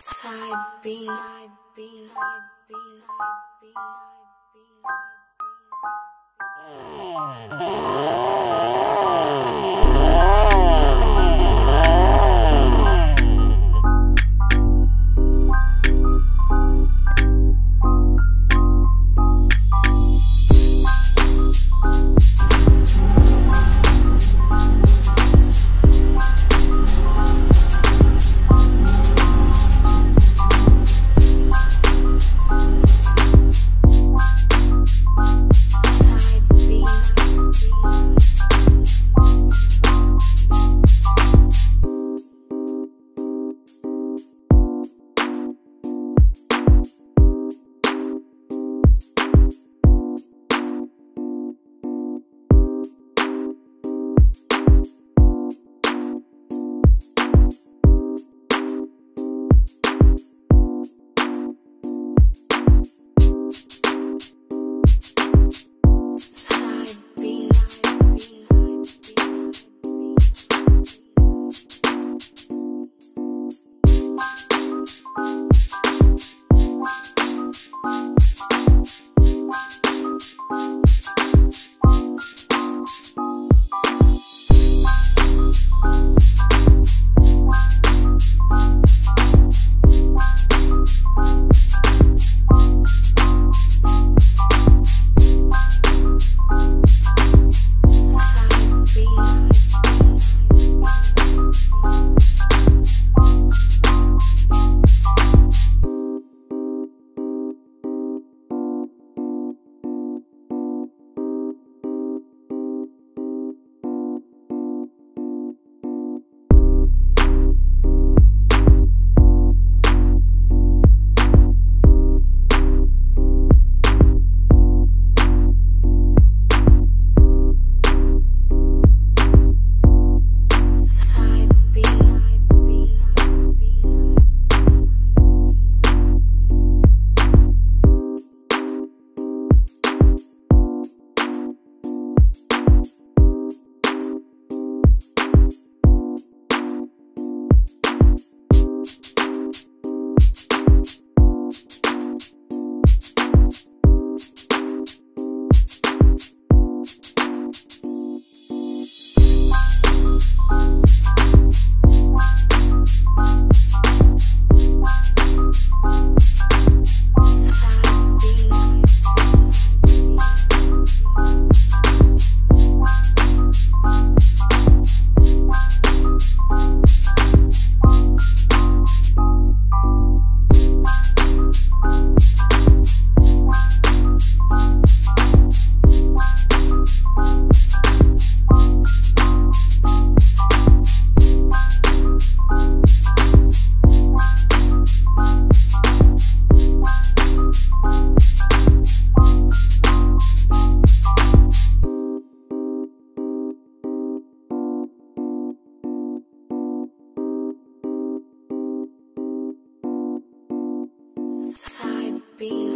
Time being. Time being. Time being. Time being. Time being. be.